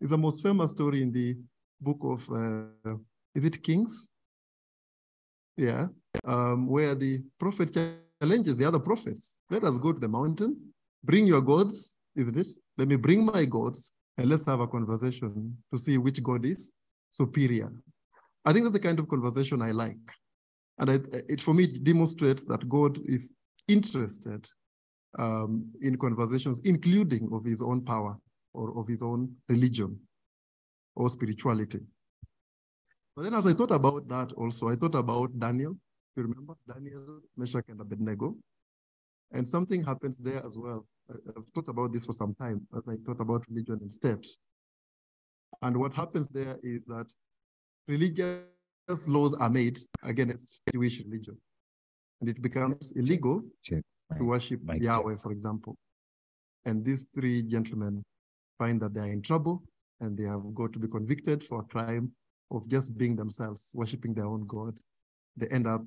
It's the most famous story in the book of, uh, is it Kings? Yeah, um, where the prophet challenges the other prophets. Let us go to the mountain, bring your gods, isn't it? Let me bring my gods and let's have a conversation to see which God is superior. I think that's the kind of conversation I like. And it, it for me demonstrates that God is interested um, in conversations, including of his own power or of his own religion or spirituality. But then as I thought about that also, I thought about Daniel. You remember Daniel, Meshach, and Abednego? And something happens there as well. I've thought about this for some time as I thought about religion and state. And what happens there is that religious laws are made against Jewish religion. And it becomes illegal Check. to worship check. Yahweh, for example. And these three gentlemen find that they are in trouble and they have got to be convicted for a crime of just being themselves, worshiping their own God. They end up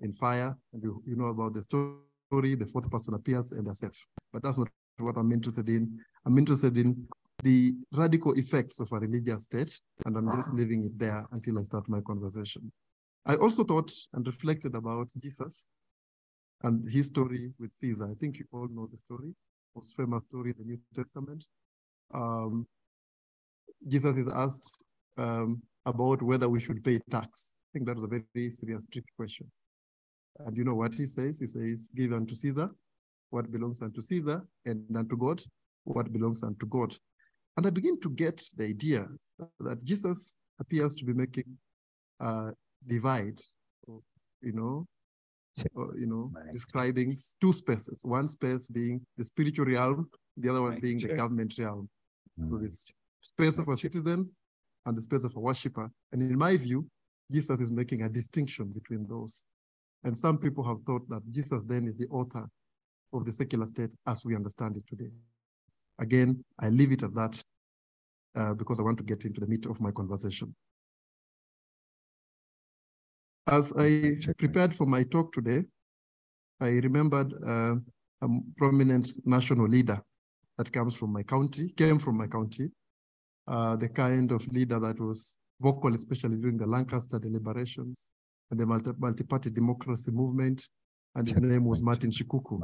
in fire. And you, you know about the story, the fourth person appears and they're safe. But that's not what I'm interested in. I'm interested in the radical effects of a religious state, and I'm just leaving it there until I start my conversation. I also thought and reflected about Jesus and his story with Caesar. I think you all know the story, most famous story in the New Testament. Um, Jesus is asked um, about whether we should pay tax. I think that was a very serious, tricky question. And you know what he says? He says, Give unto Caesar what belongs unto Caesar, and unto God what belongs unto God. And I begin to get the idea that Jesus appears to be making a divide, you know, or, you know, Right. describing two spaces. One space being the spiritual realm, the other one Right, being the government realm. So Mm. this space of a citizen and the space of a worshiper. And in my view, Jesus is making a distinction between those. And some people have thought that Jesus then is the author of the secular state as we understand it today. Again, I leave it at that uh, because I want to get into the meat of my conversation. As I prepared for my talk today, I remembered uh, a prominent national leader that comes from my county, came from my county, uh, the kind of leader that was vocal, especially during the Lancaster deliberations and the multi- multi-party democracy movement. And his name was Martin Shikuku.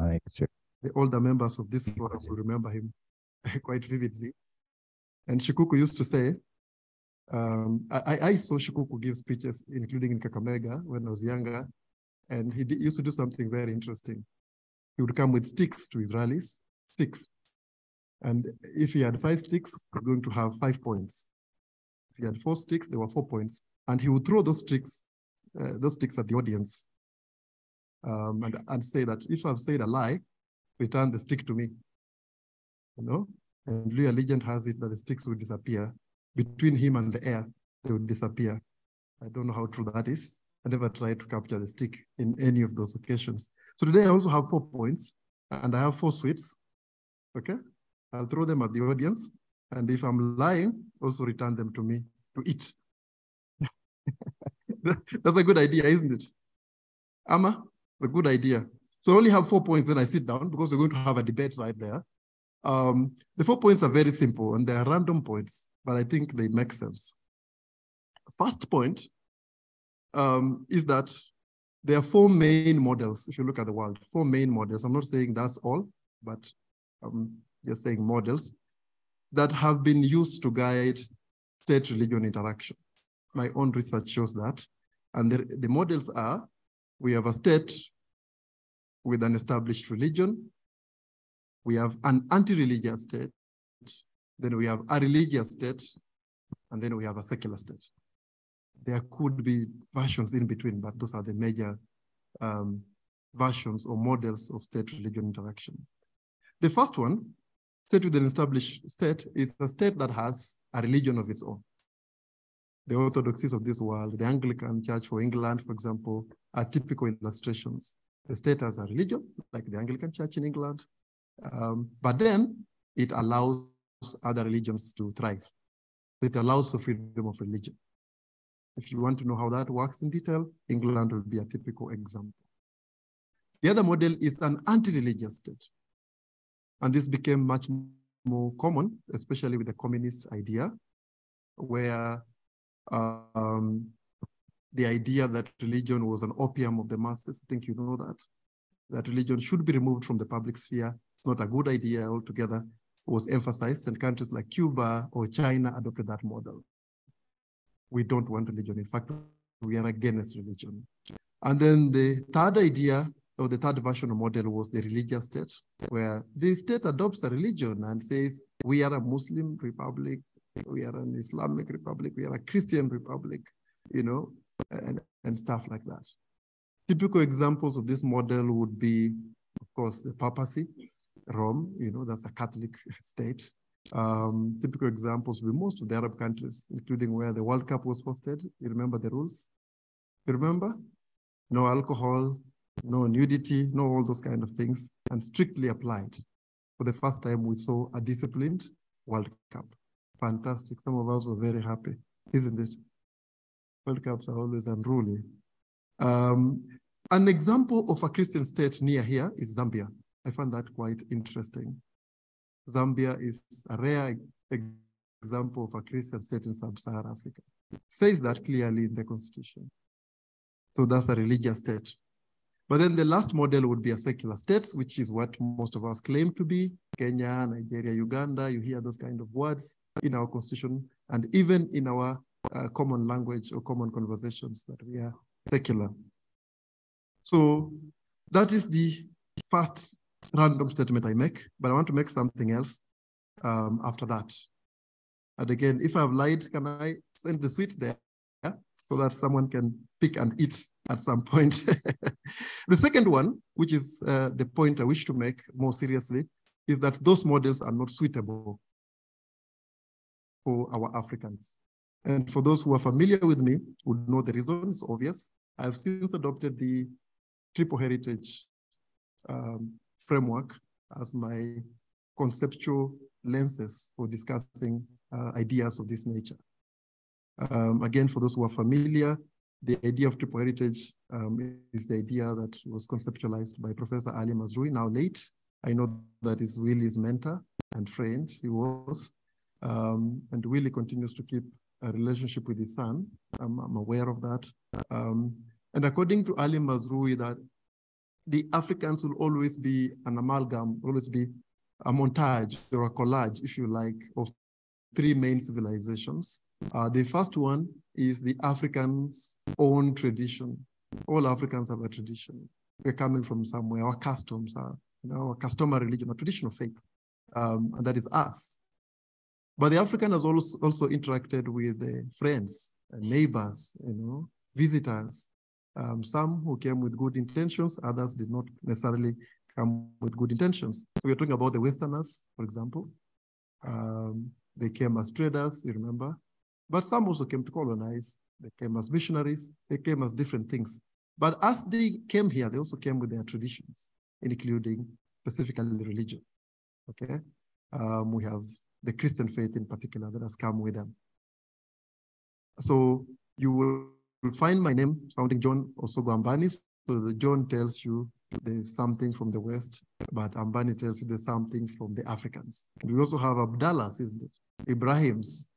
The older members of this forum will remember him quite vividly. And Shikuku used to say, um, I, I- I saw Shikuku give speeches, including in Kakamega when I was younger, and he used to do something very interesting. He would come with sticks to his rallies, sticks. And if he had five sticks, he's going to have five points. If he had four sticks, there were four points. And he would throw those sticks, uh, those sticks at the audience um, and, and say that if I've said a lie, return the stick to me. You know? And Luhya legend has it that the sticks would disappear. Between him and the air, they would disappear. I don't know how true that is. I never tried to capture the stick in any of those occasions. So today I also have four points and I have four sweets. Okay? I'll throw them at the audience. And if I'm lying, also return them to me to eat. That's a good idea, isn't it? Amma, it's a good idea. So I only have four points, then I sit down because we're going to have a debate right there. Um, the four points are very simple and they are random points, but I think they make sense. First point um, is that there are four main models. If you look at the world, four main models. I'm not saying that's all, but I'm just saying models that have been used to guide state religion interaction. My own research shows that. And the, the models are we have a state with an established religion, we have an anti-religious state, then we have a religious state, and then we have a secular state. There could be versions in between, but those are the major um, versions or models of state-religion interactions. The first one, state with an established state, is a state that has a religion of its own. The orthodoxies of this world, the Anglican Church for England, for example, are typical illustrations. The state has a religion, like the Anglican Church in England, um, but then it allows other religions to thrive. It allows for freedom of religion. If you want to know how that works in detail, England will be a typical example. The other model is an anti-religious state. And this became much more common, especially with the communist idea, where um, the idea that religion was an opium of the masses. I think you know that. That religion should be removed from the public sphere. It's not a good idea altogether. Was emphasized, and countries like Cuba or China adopted that model. We don't want religion. In fact, we are against religion. And then the third idea or the third version of model was the religious state, where the state adopts a religion and says, we are a Muslim republic, we are an Islamic republic, we are a Christian republic, you know, and, and stuff like that. Typical examples of this model would be, of course, the papacy, Rome, you know, that's a Catholic state. Um, typical examples would be most of the Arab countries, including where the World Cup was hosted. You remember the rules? You remember? No alcohol, no nudity, no all those kind of things, and strictly applied. For the first time, we saw a disciplined World Cup. Fantastic. Some of us were very happy, isn't it? World Cups are always unruly. Um, an example of a Christian state near here is Zambia. I found that quite interesting. Zambia is a rare example of a Christian state in sub-Saharan Africa. It says that clearly in the constitution. So that's a religious state. But then the last model would be a secular state, which is what most of us claim to be. Kenya, Nigeria, Uganda, you hear those kind of words in our constitution and even in our uh, common language or common conversations that we are secular. So that is the first random statement I make, but I want to make something else um, after that. And again, if I've lied, can I send the sweets there so that someone can pick and eat at some point? the second one, which is uh, the point I wish to make more seriously, is that those models are not suitable for our Africans. And for those who are familiar with me would know the reason is obvious. I've since adopted the triple heritage um, framework as my conceptual lenses for discussing uh, ideas of this nature. Um, again, for those who are familiar, the idea of triple heritage um, is the idea that was conceptualized by Professor Ali Mazrui, now late. I know that is Willy's mentor and friend, he was. Um, and Willie continues to keep a relationship with his son. I'm, I'm aware of that. Um, and according to Ali Mazrui, that the Africans will always be an amalgam, always be a montage or a collage, if you like, of three main civilizations. Uh, the first one is the Africans' own tradition. All Africans have a tradition. We're coming from somewhere. Our customs are, you know, our customary religion, a tradition of faith, um, and that is us. But the African has also, also interacted with the friends neighbors, you know, visitors, um, some who came with good intentions, others did not necessarily come with good intentions. We're talking about the Westerners, for example. Um, they came as traders, you remember? But some also came to colonize. They came as missionaries. They came as different things. But as they came here, they also came with their traditions, including specifically religion. Okay? Um, we have the Christian faith in particular that has come with them. So you will find my name sounding John Osogo Ambani. So the John tells you there's something from the West, but Ambani tells you there's something from the Africans. We also have Abdallahs, isn't it? Ibrahim's.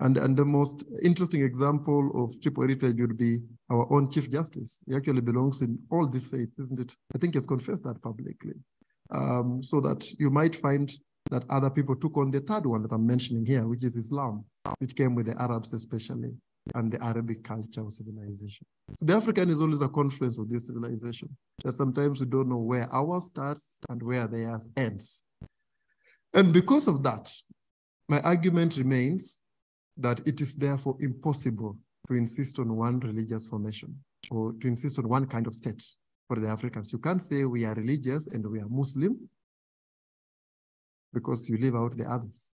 And, and the most interesting example of triple heritage would be our own Chief Justice. He actually belongs in all these faiths, isn't it? I think he's confessed that publicly. Um, so that you might find that other people took on the third one that I'm mentioning here, which is Islam, which came with the Arabs especially and the Arabic culture or civilization. So the African is always a confluence of this civilization. That sometimes we don't know where ours starts and where theirs ends. And because of that, my argument remains that it is therefore impossible to insist on one religious formation or to insist on one kind of state for the Africans. You can't say we are religious and we are Muslim because you leave out the others.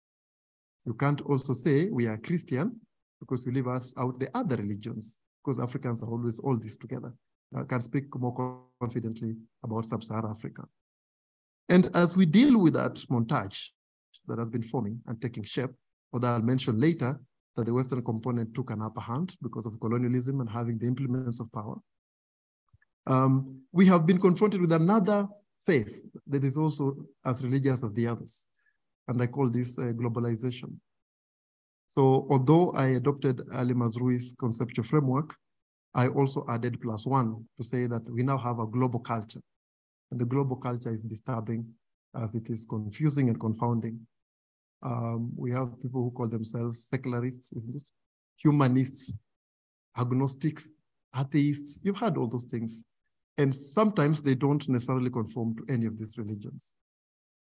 You can't also say we are Christian because you leave us out the other religions, because Africans are always all this together. I can speak more confidently about sub-Saharan Africa. And as we deal with that montage that has been forming and taking shape, although I'll mention later that the Western component took an upper hand because of colonialism and having the implements of power, um, we have been confronted with another face that is also as religious as the others. And I call this uh, globalization. So although I adopted Ali Mazrui's conceptual framework, I also added plus one to say that we now have a global culture. And the global culture is disturbing as it is confusing and confounding. Um, we have people who call themselves secularists, isn't it? Humanists, agnostics, atheists. You've heard all those things. And sometimes they don't necessarily conform to any of these religions.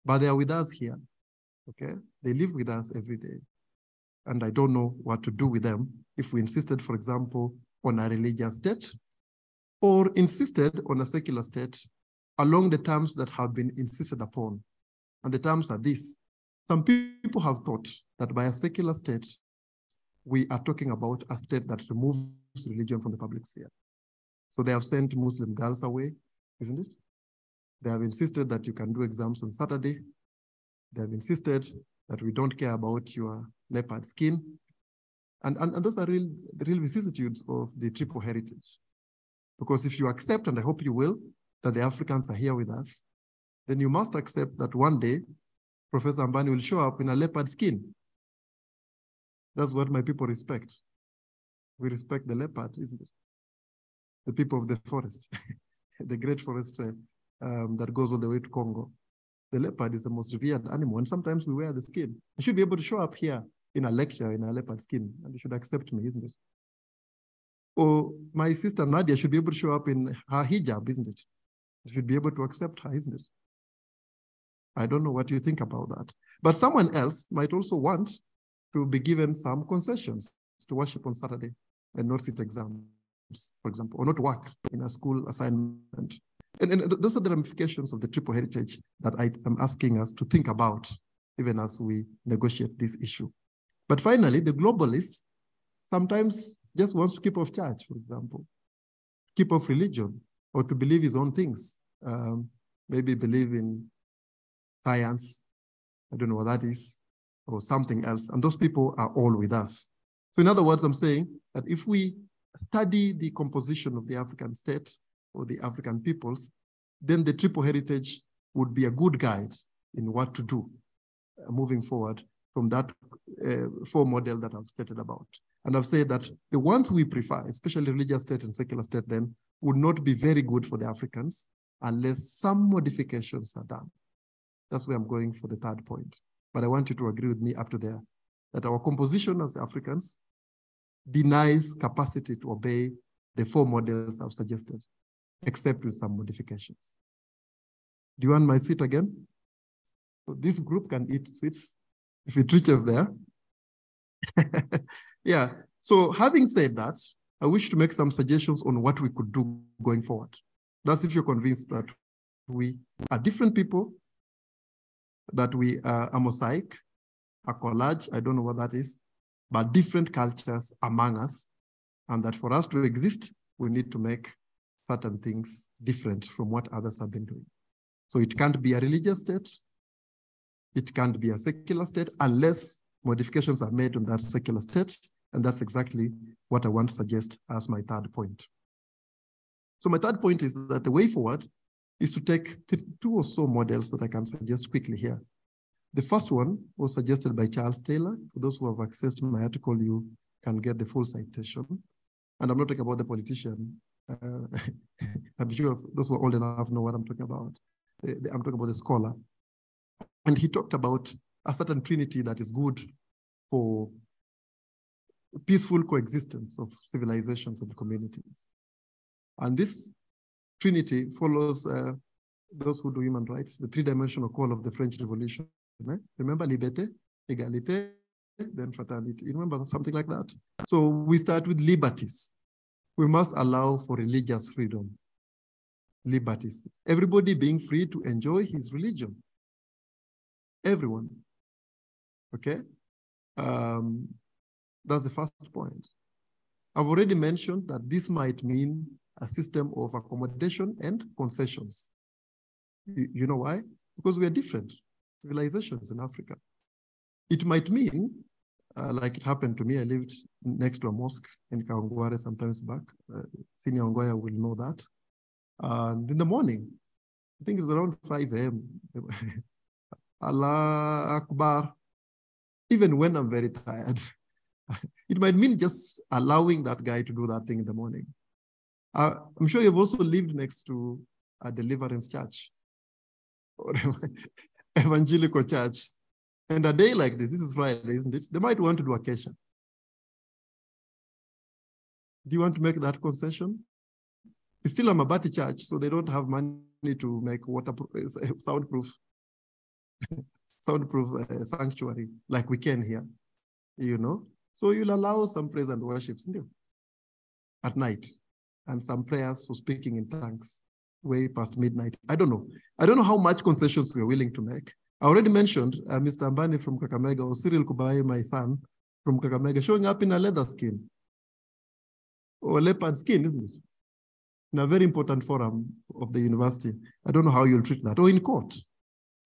But they are with us here, okay? They live with us every day. And I don't know what to do with them if we insisted, for example, on a religious state or insisted on a secular state along the terms that have been insisted upon. And the terms are this. Some people have thought that by a secular state, we are talking about a state that removes religion from the public sphere. So they have sent Muslim girls away, isn't it? They have insisted that you can do exams on Saturday. They have insisted that we don't care about your leopard skin. And, and, and those are real, the real vicissitudes of the triple heritage. Because if you accept, and I hope you will, that the Africans are here with us, then you must accept that one day Professor Ambani will show up in a leopard skin. That's what my people respect. We respect the leopard, isn't it? The people of the forest, the great forest uh, um, that goes all the way to Congo. The leopard is the most revered animal, and sometimes we wear the skin. I should be able to show up here in a lecture in a leopard skin, and you should accept me, isn't it? Or my sister Nadia should be able to show up in her hijab, isn't it? You should be able to accept her, isn't it? I don't know what you think about that. But someone else might also want to be given some concessions to worship on Saturday and not sit exams, for example, or not work in a school assignment. And, and those are the ramifications of the triple heritage that I am asking us to think about, even as we negotiate this issue. But finally, the globalist sometimes just wants to keep off church, for example, keep off religion, or to believe his own things. Um, maybe believe in science, I don't know what that is, or something else. And those people are all with us. So in other words, I'm saying that if we study the composition of the African state or the African peoples, then the triple heritage would be a good guide in what to do uh, moving forward from that uh, four model that I've stated about. And I've said that the ones we prefer, especially religious state and secular state then, would not be very good for the Africans unless some modifications are done. That's where I'm going for the third point. But I want you to agree with me up to there that our composition as Africans denies capacity to obey the four models I've suggested, except with some modifications. Do you want my seat again? So this group can eat sweets if it reaches there. yeah. So having said that, I wish to make some suggestions on what we could do going forward. That's if you're convinced that we are different people, that we are a mosaic, a collage, I don't know what that is, but different cultures among us, and that for us to exist, we need to make certain things different from what others have been doing. So it can't be a religious state, it can't be a secular state unless modifications are made on that secular state, and that's exactly what I want to suggest as my third point. So my third point is that the way forward is to take two or so models that I can suggest quickly here. The first one was suggested by Charles Taylor. For those who have accessed my article, you can get the full citation. And I'm not talking about the politician. Uh, I'm sure those who are old enough know what I'm talking about. I'm talking about the scholar. And he talked about a certain trinity that is good for peaceful coexistence of civilizations and communities. And this trinity follows uh, those who do human rights, the three-dimensional call of the French Revolution. Right? Remember liberté, égalité, then fraternity. You remember something like that? So we start with liberties. We must allow for religious freedom. Liberties. Everybody being free to enjoy his religion. Everyone. Okay? Um, that's the first point. I've already mentioned that this might mean a system of accommodation and concessions. You, you know why? Because we are different civilizations in Africa. It might mean, uh, like it happened to me, I lived next to a mosque in Kawangware sometimes back. Uh, Senior Ongoya will know that. And in the morning, I think it was around 5 a.m., Allah Akbar, even when I'm very tired. it might mean just allowing that guy to do that thing in the morning. Uh, I'm sure you've also lived next to a deliverance church or evangelical church. And a day like this, this is Friday, isn't it? They might want to do a kesha. Do you want to make that concession? It's still a Mabati church, so they don't have money to make waterproof, soundproof, soundproof uh, sanctuary like we can here, you know? So you'll allow some praise and worship still at night and some prayers for speaking in tongues way past midnight. I don't know. I don't know how much concessions we're willing to make. I already mentioned uh, Mr. Ambani from Kakamega or Cyril Kubai, my son from Kakamega, showing up in a leather skin or leopard skin, isn't it? In a very important forum of the university. I don't know how you'll treat that, or in court.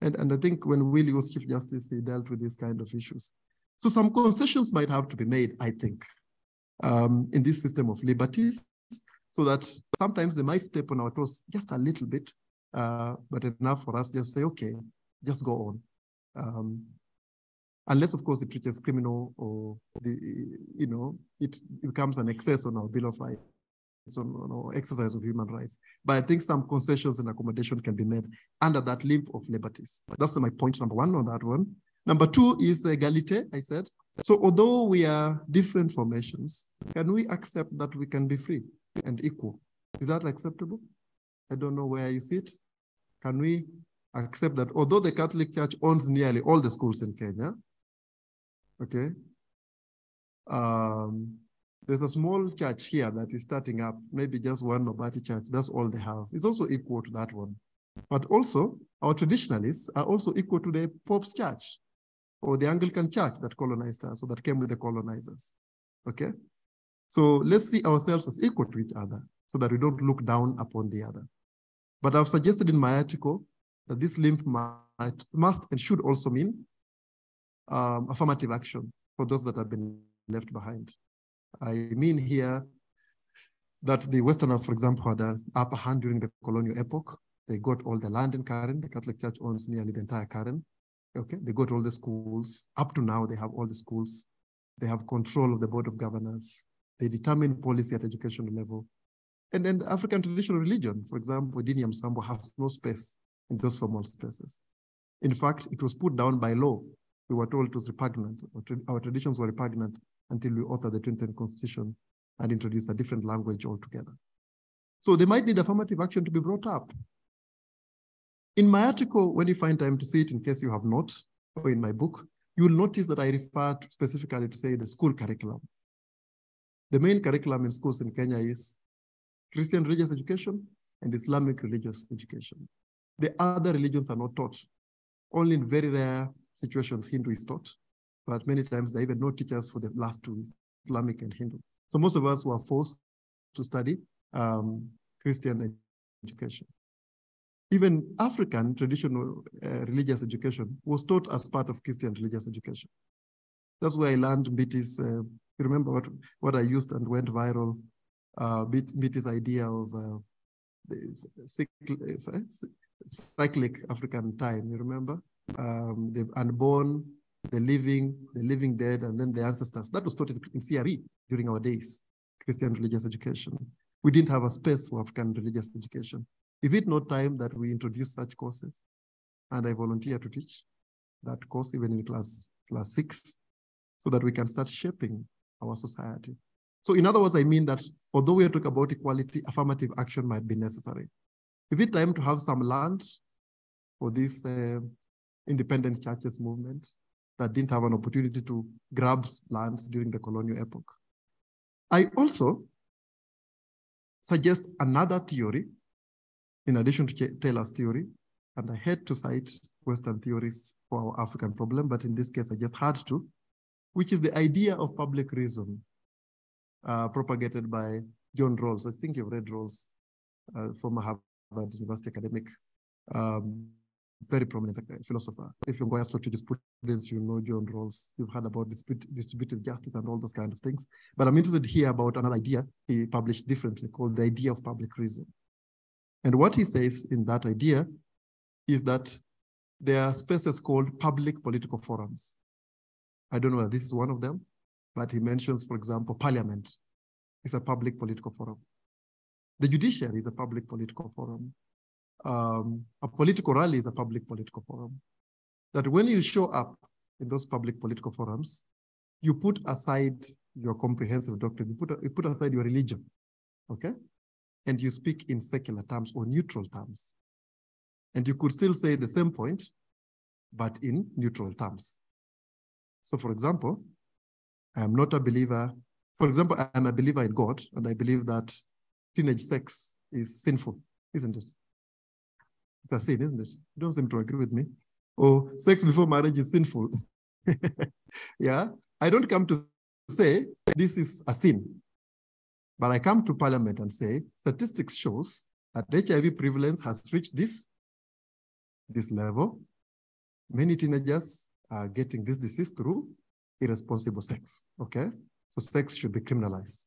And, and I think when Willy was Chief Justice, he dealt with these kind of issues. So some concessions might have to be made, I think, um, in this system of liberties, so that sometimes they might step on our toes just a little bit, uh, but enough for us just say, okay, just go on. Um, unless, of course, it reaches criminal or, the, you know, it becomes an excess on our Bill of Rights on, on exercise of human rights. But I think some concessions and accommodation can be made under that limb of liberties. That's my point number one on that one. Number two is egalite, I said. So although we are different formations, can we accept that we can be free and equal? Is that acceptable? I don't know where you sit. Can we accept that although the Catholic Church owns nearly all the schools in Kenya, okay, um, there's a small church here that is starting up, maybe just one Mabati church, that's all they have. It's also equal to that one. But also, our traditionalists are also equal to the Pope's church or the Anglican church that colonized us, or that came with the colonizers. Okay? So let's see ourselves as equal to each other so that we don't look down upon the other. But I've suggested in my article that this limp might, must and should also mean um, affirmative action for those that have been left behind. I mean here that the Westerners, for example, had an upper hand during the colonial epoch. They got all the land in Karen. The Catholic Church owns nearly the entire Karen. Okay, they got all the schools. Up to now, they have all the schools. They have control of the board of governors. They determine policy at educational level. And then the African traditional religion, for example, Dini Msambwa has no space in those formal spaces. In fact, it was put down by law. We were told it was repugnant. Our traditions were repugnant until we authored the 2010 Constitution and introduced a different language altogether. So they might need affirmative action to be brought up. In my article, when you find time to see it, in case you have not, or in my book, you will notice that I refer to specifically to say the school curriculum. The main curriculum in schools in Kenya is Christian religious education and Islamic religious education. The other religions are not taught. Only in very rare situations, Hindu is taught, but many times there are even no teachers for the last two, Islamic and Hindu. So most of us were forced to study um, Christian education. Even African traditional uh, religious education was taught as part of Christian religious education. That's where I learned Mbiti's, uh, you remember what, what I used and went viral, uh, idea of uh, the cyclic African time, you remember? Um, the unborn, the living, the living dead, and then the ancestors. That was taught in, in CRE during our days, Christian religious education. We didn't have a space for African religious education. Is it not time that we introduce such courses? And I volunteer to teach that course even in class, class six, so that we can start shaping our society. So in other words, I mean that although we talking about equality, affirmative action might be necessary. Is it time to have some land for this uh, independent churches movement that didn't have an opportunity to grab land during the colonial epoch? I also suggest another theory in addition to Taylor's theory, and I had to cite Western theories for our African problem, but in this case, I just had to, which is the idea of public reason uh, propagated by John Rawls. I think you've read Rawls, uh, former Harvard University academic, um, very prominent philosopher. If you go to students, you know John Rawls. You've heard about distributive justice and all those kind of things. But I'm interested here about another idea he published differently called the idea of public reason. And what he says in that idea is that there are spaces called public political forums. I don't know whether this is one of them, but he mentions, for example, parliament is a public political forum. The judiciary is a public political forum. Um, a political rally is a public political forum. That when you show up in those public political forums, you put aside your comprehensive doctrine, you put, you put aside your religion, okay? And you speak in secular terms or neutral terms. And you could still say the same point, but in neutral terms. So for example, I am not a believer. For example, I am a believer in God, and I believe that teenage sex is sinful, isn't it? It's a sin, isn't it? You don't seem to agree with me. Or oh, sex before marriage is sinful. yeah, I don't come to say this is a sin, but I come to parliament and say statistics shows that HIV prevalence has reached this, this level. Many teenagers are getting this disease through irresponsible sex, okay? So sex should be criminalized.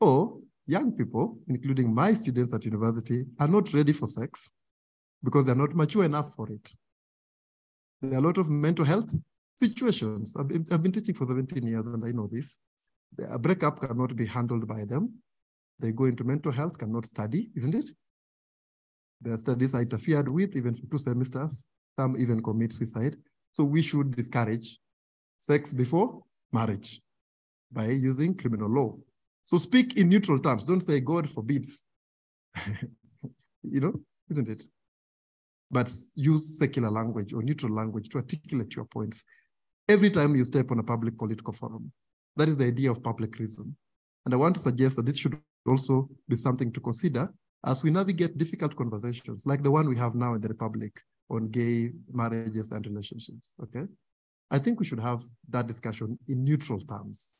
Or young people, including my students at university, are not ready for sex because they're not mature enough for it. There are a lot of mental health situations. I've been, I've been teaching for 17 years and I know this. A breakup cannot be handled by them. They go into mental health, cannot study, isn't it? Their studies are interfered with even for two semesters. Some even commit suicide. So we should discourage sex before marriage by using criminal law. So speak in neutral terms. Don't say God forbids. you know, isn't it? But use secular language or neutral language to articulate your points every time you step on a public political forum. That is the idea of public reason. And I want to suggest that this should also be something to consider as we navigate difficult conversations like the one we have now in the Republic on gay marriages and relationships, okay? I think we should have that discussion in neutral terms.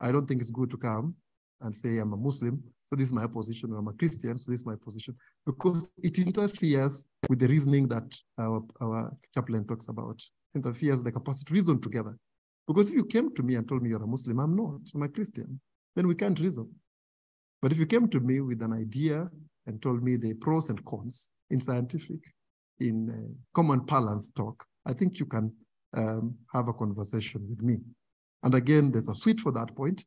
I don't think it's good to come and say I'm a Muslim, so this is my position, or I'm a Christian, so this is my position, because it interferes with the reasoning that our, our chaplain talks about. Interferes with the capacity to reason together. Because if you came to me and told me you're a Muslim, I'm not, I'm a Christian, then we can't reason. But if you came to me with an idea and told me the pros and cons in scientific, in uh, common parlance talk, I think you can um, have a conversation with me. And again, there's a sweet for that point.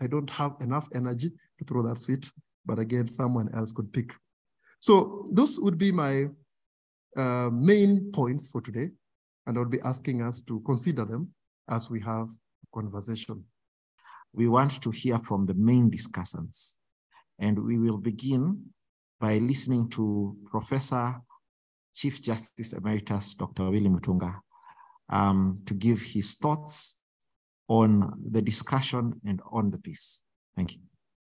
I don't have enough energy to throw that sweet, but again, someone else could pick. So those would be my uh, main points for today. And I would be asking us to consider them as we have conversation. We want to hear from the main discussants. And we will begin by listening to Professor Chief Justice Emeritus Dr. Willy Mutunga um, to give his thoughts on the discussion and on the piece. Thank you.